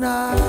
Nana.